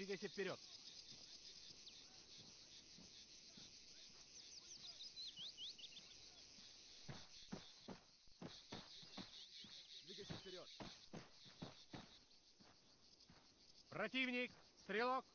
Двигайся вперед. Двигайся вперед. Противник! Стрелок!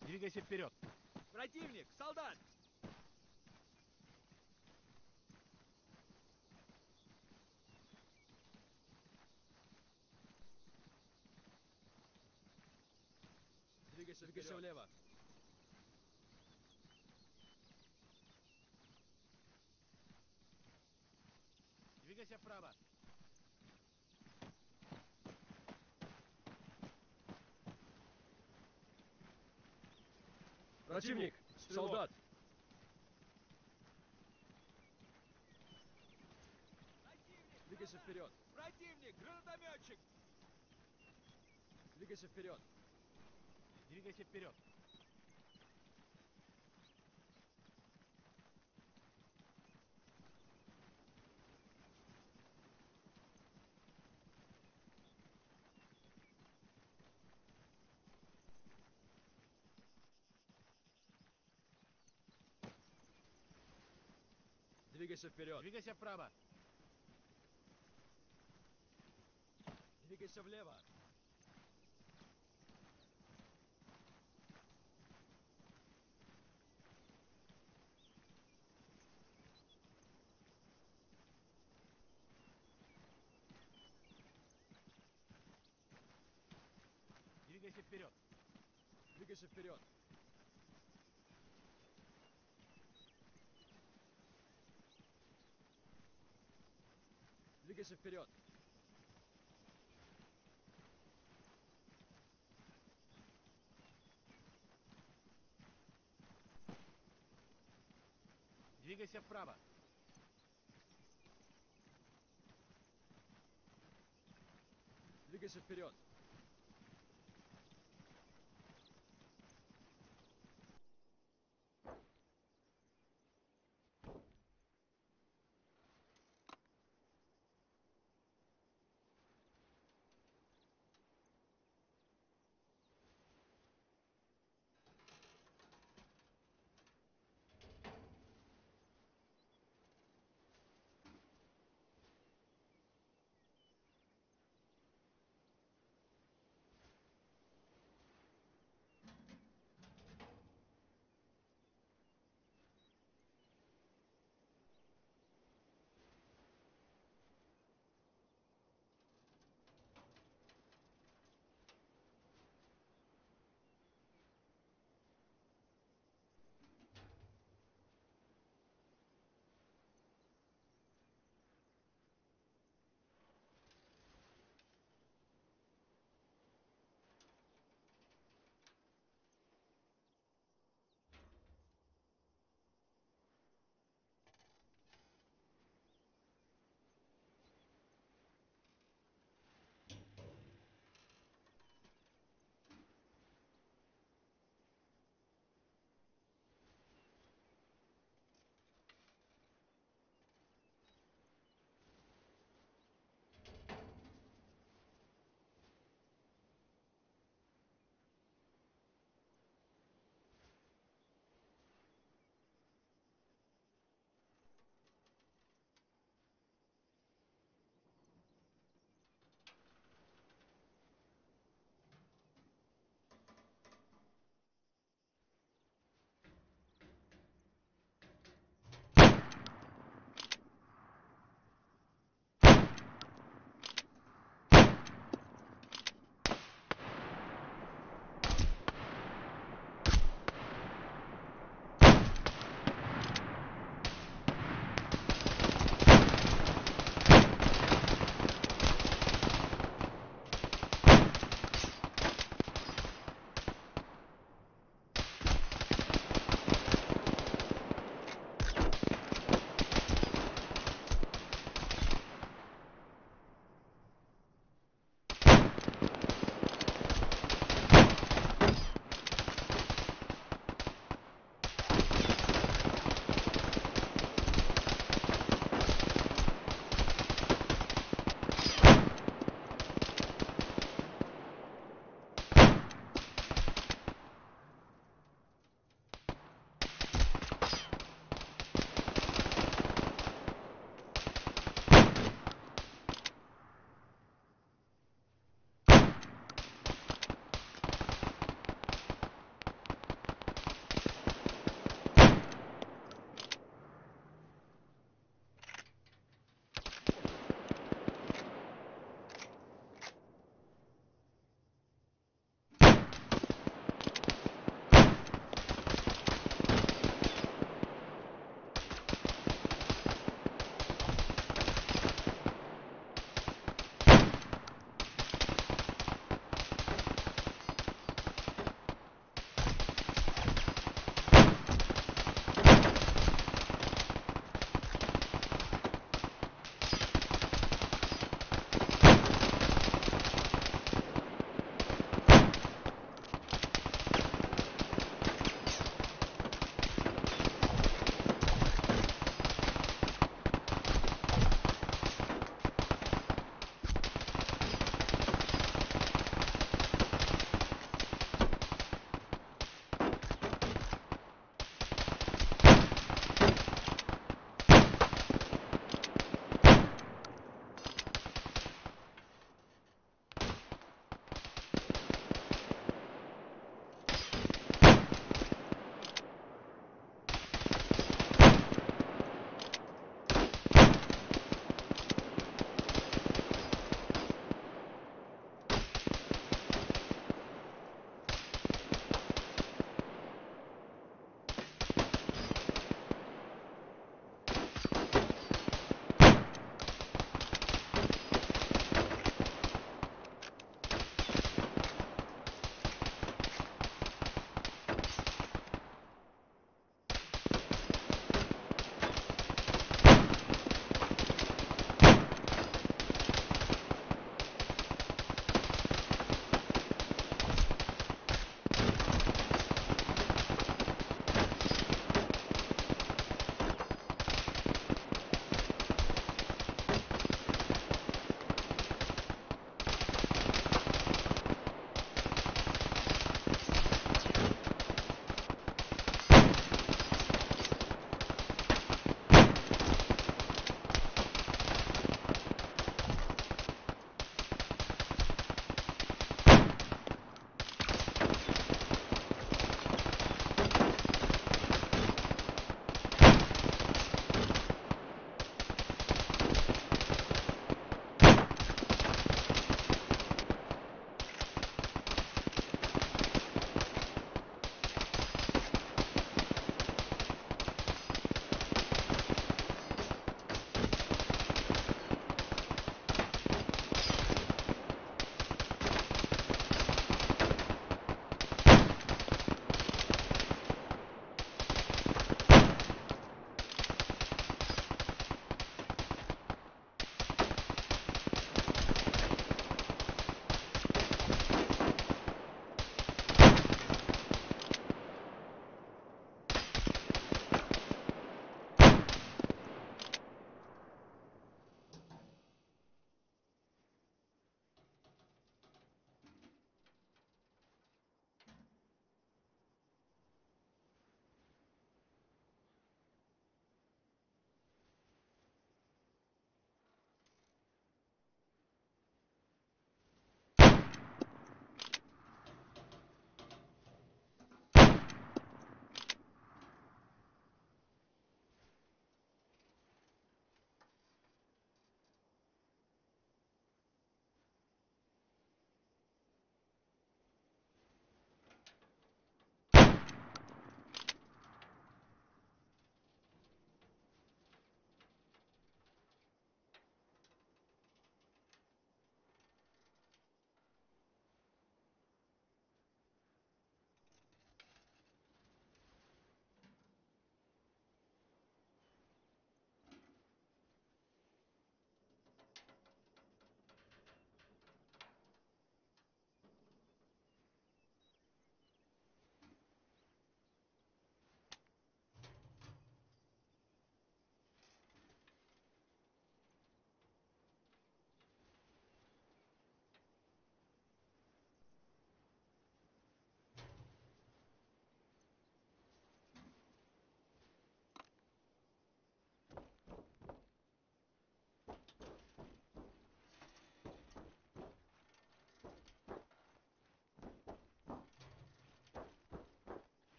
Двигайся вперед. Противник! Солдат! Двигайся, Двигайся влево. Двигайся вправо. Противник! Солдат! Двигайся вперед! Противник! Гранатометчик! Двигайся вперед! Двигайся вперед. Двигайся вперед! Двигайся вправо. Двигайся влево! Двигайся вперед. Двигайся вперед! Двигайся вперед! Двигайся вправо. Двигайся вперед!